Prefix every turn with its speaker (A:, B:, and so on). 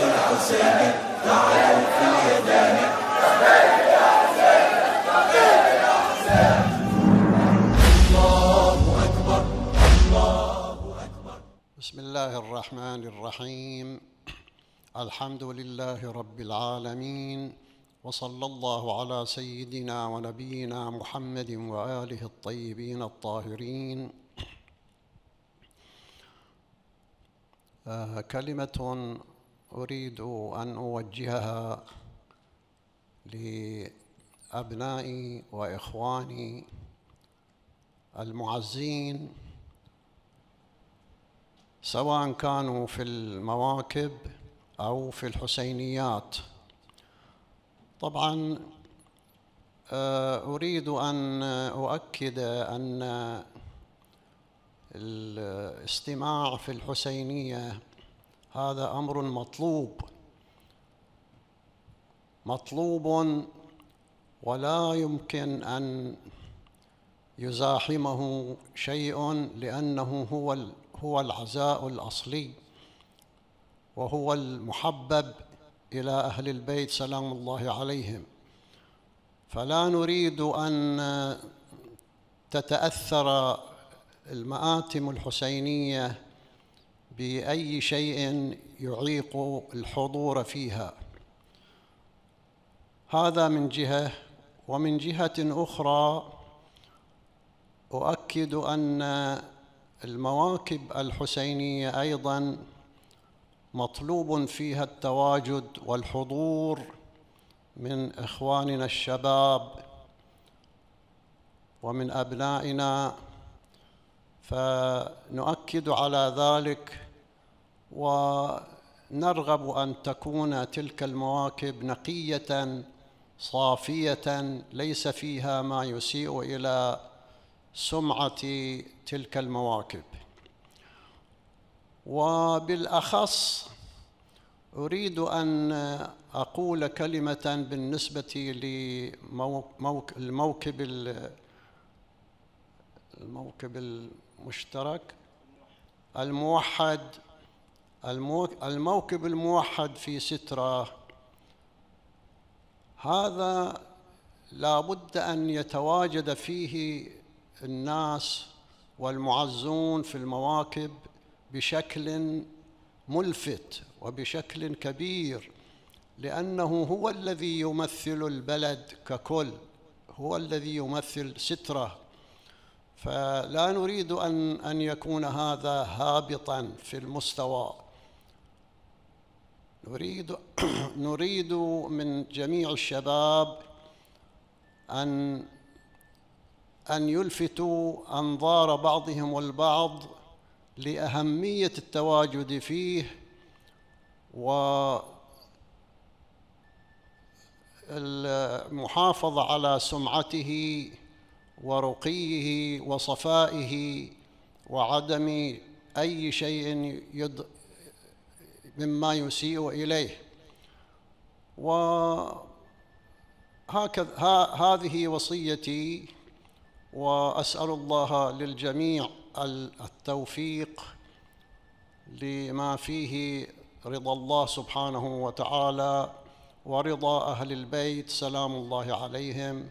A: الحسين تعالوا في اليدين
B: بسم الله الرحمن الرحيم. الحمد لله رب العالمين وصلى الله على سيدنا ونبينا محمد وآله الطيبين الطاهرين. آه كلمة أريد أن أوجهها لأبنائي وإخواني المعزين سواء كانوا في المواكب أو في الحسينيات. طبعا آه، أريد أن أؤكد أن الاستماع في الحسينية هذا أمر مطلوب. مطلوب ولا يمكن أن يزاحمه شيء لأنه هو هو العزاء الأصلي وهو المحبب إلى أهل البيت سلام الله عليهم. فلا نريد أن تتأثر المآتم الحسينية بأي شيء يعيق الحضور فيها. هذا من جهة ومن جهة أخرى أؤكد أن المواكب الحسينية أيضا مطلوب فيها التواجد والحضور من إخواننا الشباب ومن أبنائنا. فنؤكد على ذلك ونرغب أن تكون تلك المواكب نقية صافية ليس فيها ما يسيء إلى سمعة تلك المواكب. وبالأخص أريد أن أقول كلمة بالنسبة للموكب الموكب المشترك. الموحد الموكب الموحد في سترة. هذا لا بد أن يتواجد فيه الناس والمعزون في المواكب بشكل ملفت وبشكل كبير لأنه هو الذي يمثل البلد ككل هو الذي يمثل سترة. فلا نريد أن أن يكون هذا هابطا في المستوى. نريد نريد من جميع الشباب أن أن يلفتوا أنظار بعضهم البعض لأهمية التواجد فيه والمحافظة على سمعته ورقيه وصفائه وعدم أي شيء يد مما يسيء إليه. وهكذا هذه وصيتي وأسأل الله للجميع التوفيق لما فيه رضا الله سبحانه وتعالى ورضا أهل البيت. سلام الله عليهم.